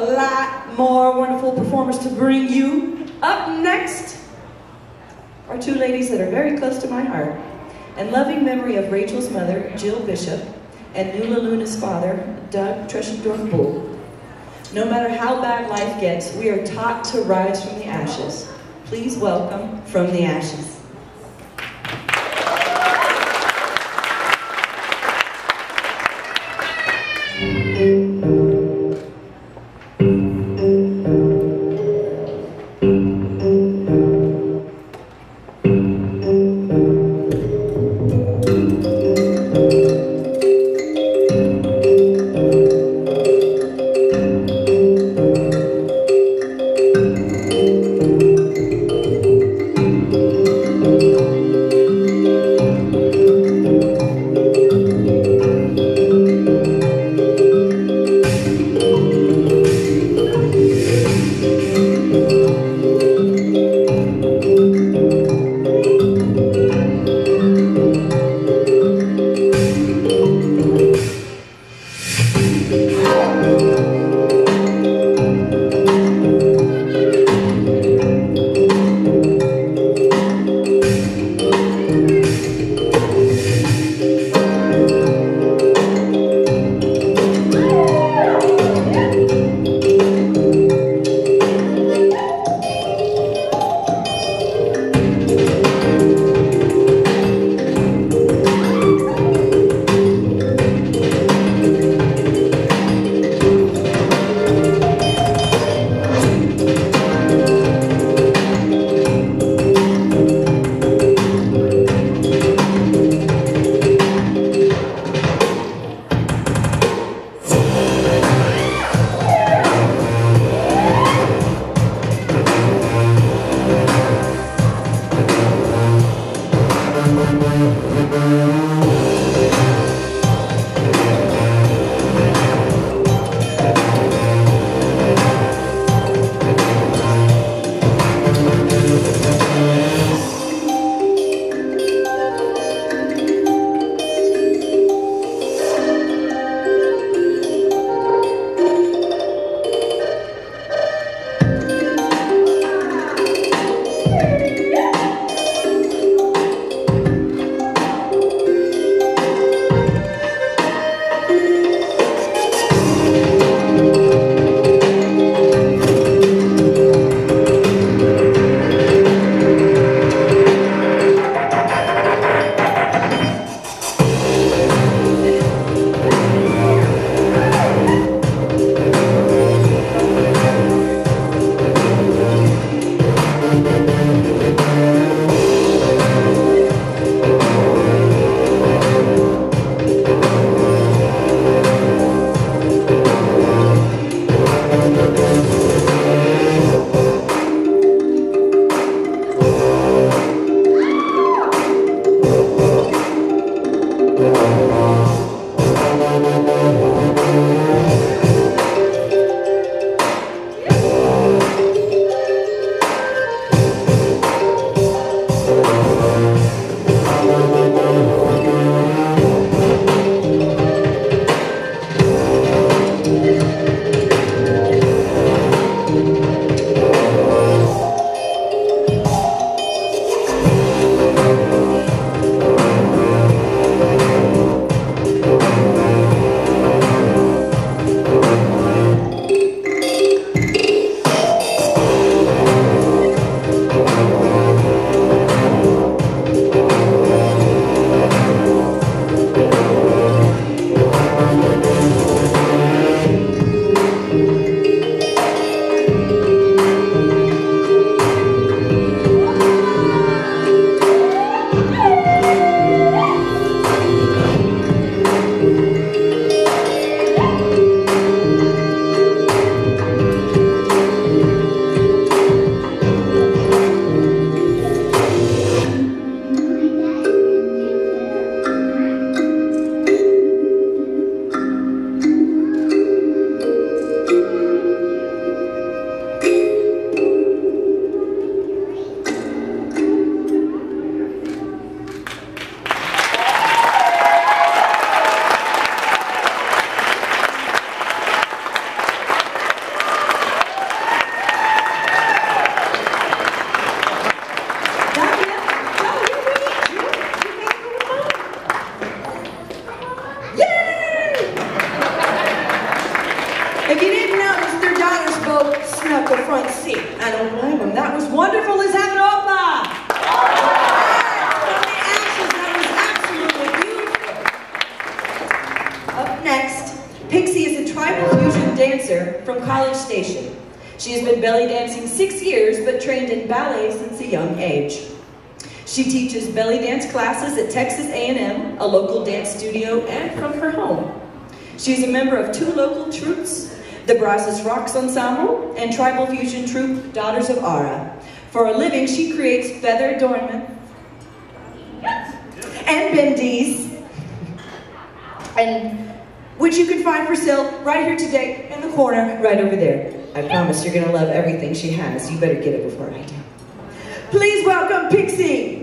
a lot more wonderful performers to bring you. Up next are two ladies that are very close to my heart. In loving memory of Rachel's mother, Jill Bishop, and Nula Luna's father, Doug Treschendorf Bull. No matter how bad life gets, we are taught to rise from the ashes. Please welcome From the Ashes. Didn't notice, their daughters both snuck the front seat. I don't blame them. That was wonderful. Let's have. Up next, Pixie is a tribal fusion dancer from College Station. She has been belly dancing six years, but trained in ballet since a young age. She teaches belly dance classes at Texas A&M, a local dance studio, and from her home. She's a member of two local troupes, the Brazos Raqs Ensemble and tribal fusion troupe Daughters of Ara. For a living, she creates feather adornment and bindis, and which you can find for sale right here today in the corner, right over there. I promise you're gonna love everything she has. You better get it before I do. Please welcome Pixie.